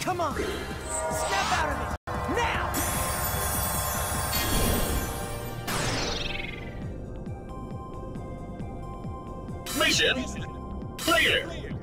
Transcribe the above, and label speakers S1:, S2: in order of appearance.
S1: Come on! Snap out of it! Now!
S2: Mission! Clear!